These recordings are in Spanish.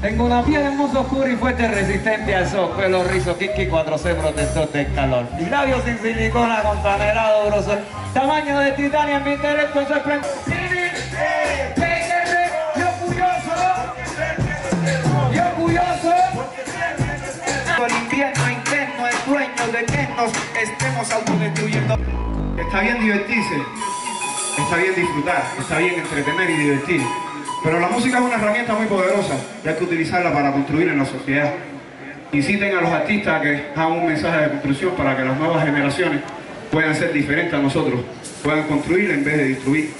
Tengo una piel hermosa, oscura y fuerte, resistente al sol, pelo rizo, kiki 4C, protector del calor. Mis labios sin silicona, contanerado, grosor. Tamaño de titanio, mi intelecto sorprende. Yo curioso, yo curioso. El invierno interno, el dueño de que nos estemos autodestruyendo. Está bien divertirse, está bien disfrutar, está bien entretener y divertir. Pero la música es una herramienta muy poderosa y hay que utilizarla para construir en la sociedad. Inciten a los artistas a que hagan un mensaje de construcción para que las nuevas generaciones puedan ser diferentes a nosotros, puedan construir en vez de destruir.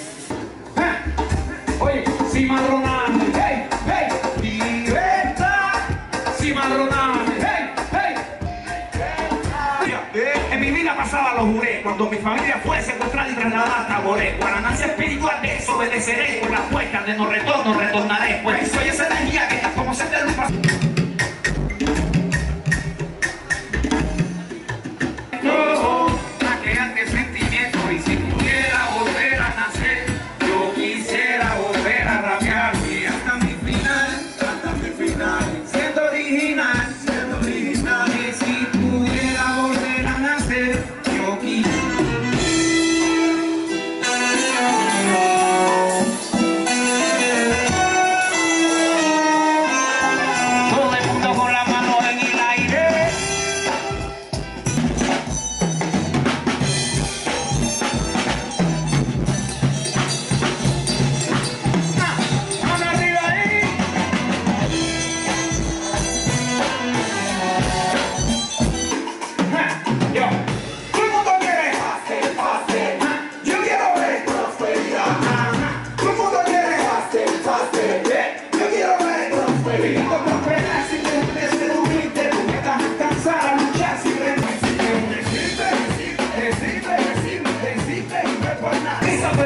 Oye, cimarroname, hey, hey, libertad, cimarroname, hey. En mi vida pasada lo juré, cuando mi familia fue secuestrada y trasladada hasta Boré. Guaranancia espiritual desobedeceré, por las puertas de no retorno retornaré. Pues soy esa energía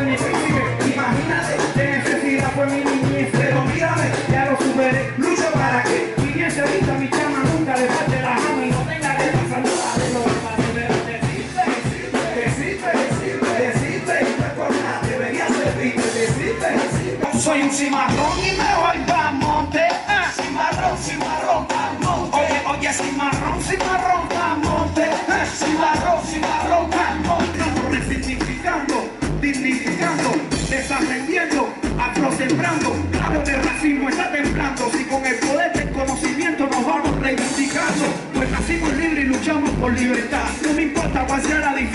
mi príncipe. Imagínate, de necesidad fue mi niñez. Pero mírame, ya lo superé. Lucho para que mi bien se vista, mi chama nunca le falte la mano y no tenga que pasar nada de lo demás. Resiste, resiste, resiste y no es por nada. Debería servirte, resiste, resiste. Soy un cimarrón y me voy pa' monte. Cimarrón, cimarrón, pa' monte. Oye, oye, cimarrón, cimarrón, pa' monte. Cimarrón, cimarrón, pa' monte. Resignificando, dignificando, desaprendiendo, afrosembrando. Claro, el racismo está temblando. Si con el poder del conocimiento nos vamos reivindicando, pues nacimos libres y luchamos por libertad. No me importa cuál sea la dificultad.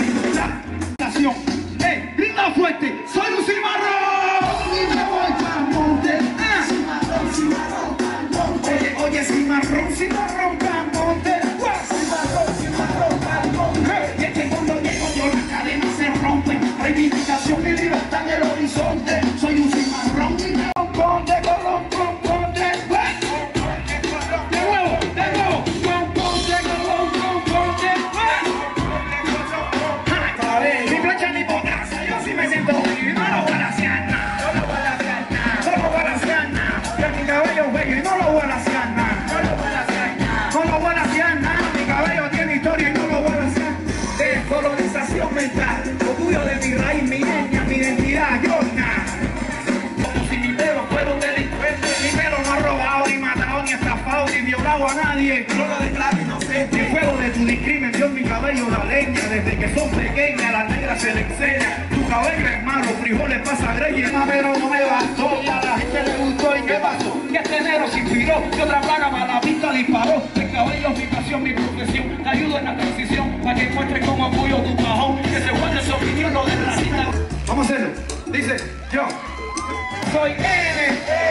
Violado a nadie. Yo lo declaro inocente. El fuego de tu en mi cabello la leña. Desde que son pequeñas, las negras se le enseña. Tu cabello es malo, frijoles pasa grey, pero no me bastó. Y a la gente le gustó. ¿Y qué pasó? Que este enero se inspiró. Y otra plaga para la vista disparó. El cabello es mi pasión, mi profesión. Te ayudo en la transición para que encuentres con orgullo tu cajón. Que se guarde su opinión, lo del racista. Vamos a hacerlo. Dice, yo. Soy N,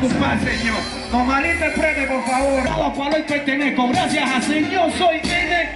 Disculpar, señor. No malinterprete, por favor. Todo cual hoy pertenezco. Gracias a Señor, soy N,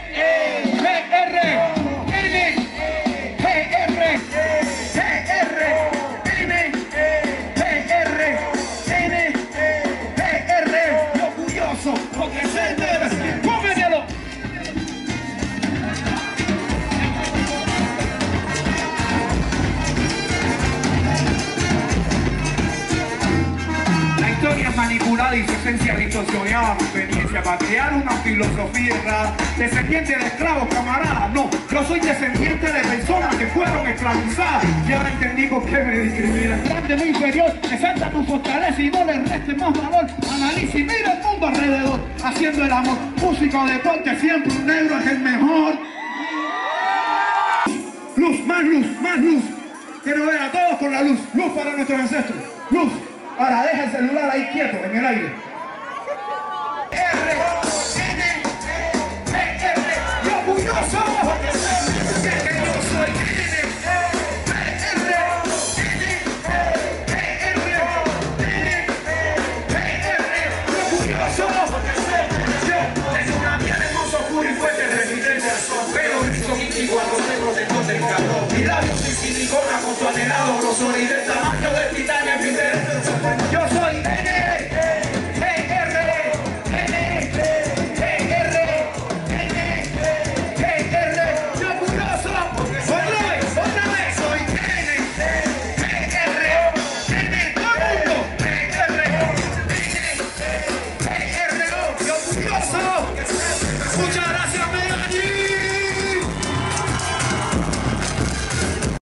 Su esencia distorsionada conveniencia para crear una filosofía errada. Descendiente de esclavos, camaradas, no, yo soy descendiente de personas que fueron esclavizadas y ahora entendí por qué me discriminan. Grande muy inferior, resalta tu fortaleza y no le reste más valor. Analiza y mira el mundo alrededor, haciendo el amor. Músico, deporte, siempre un negro es el mejor. Luz, más luz, más luz. Quiero ver a todos con la luz. Luz para nuestros ancestros. Luz. Ahora deja el celular ahí quieto, en el aire.